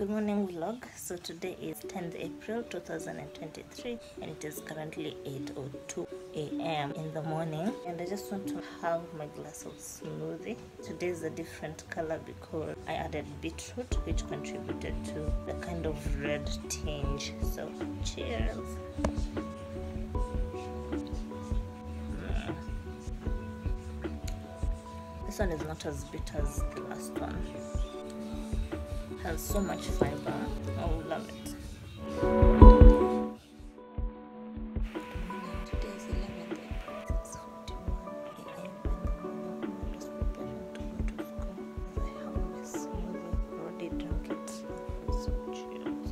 Good morning vlog. So today is 10th April 2023 and it is currently 8:02 a.m. in the morning and I just want to have my glass of smoothie. Today is a different color because I added beetroot which contributed to the kind of red tinge. So cheers. This one is not as bitter as the last one has so much fiber. I will love it. Today is 11th April, 6:41 a.m. I'm just to go to school. I have already drunk it. So cheers.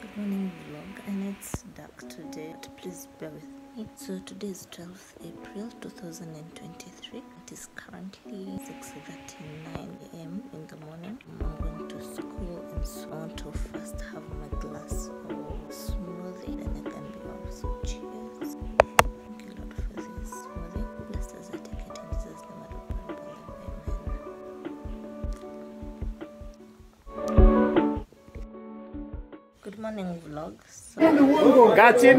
Good morning vlog and it's dark today please bear with me. So today is 12th April 2023. It is currently 6.39 morning vlog. So Kaa. Oh,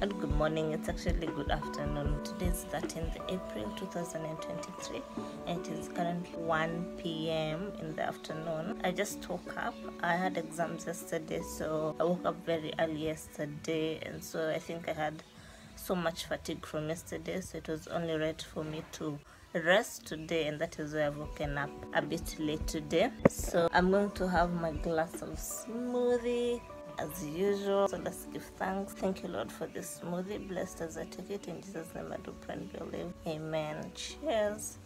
and good morning, it's actually good afternoon. Today is 13th April 2023 and it is currently 1 p.m. in the afternoon. I just woke up. I had exams yesterday, so I woke up very early yesterday, and so I think I had so much fatigue from yesterday, so it was only right for me to rest today and that is why I've woken up a bit late today. So I'm going to have my glass of smoothie as usual. So let's give thanks. Thank you, Lord, for this smoothie. Blessed as I take it. In Jesus' name I do pray and believe. Amen. Cheers.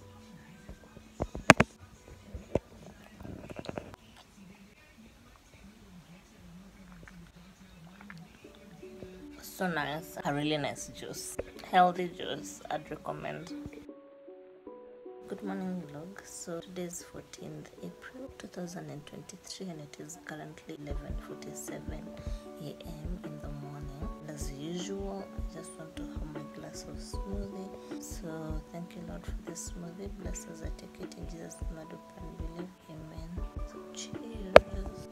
So nice. A really nice juice. Healthy juice. I'd recommend. Good morning vlog. So today is 14th April 2023 and it is currently 11:47 a.m. in the morning. As usual, I just want to have my glass of smoothie. So thank you Lord for this smoothie. Bless as I take it in Jesus' name I and believe. Amen. So cheers.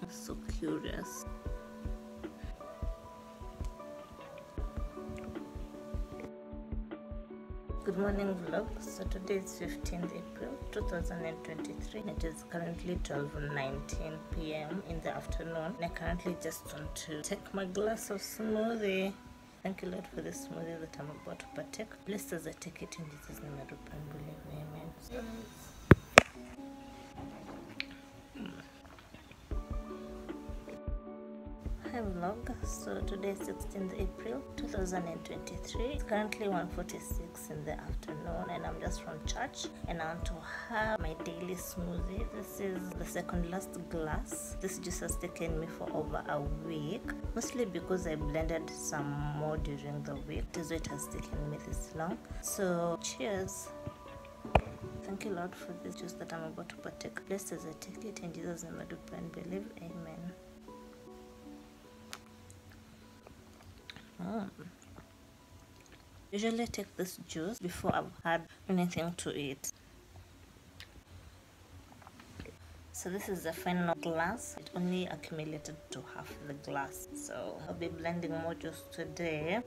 I'm so curious. Good morning vlog. So today is 15th April 2023. It is currently 12:19 p.m. in the afternoon. And I currently just want to take my glass of smoothie. Thank you Lord for the smoothie that I'm about to partake. Blessed as I take it in Jesus' name I do and believe. Amen. Hi vlog. So today is 16th April 2023. It's currently 1:46 in the afternoon and I'm just from church and I want to have my daily smoothie. This is the second last glass. This juice has taken me for over a week, mostly because I blended some more during the week. This it has taken me this long. So cheers. Thank you, Lord, for this juice that I'm about to partake. Blessed as I take it in Jesus' name I do pray and believe. Amen. Mm. Usually take this juice before I've had anything to eat. So this is the final glass. It only accumulated to half the glass. So I'll be blending more juice today.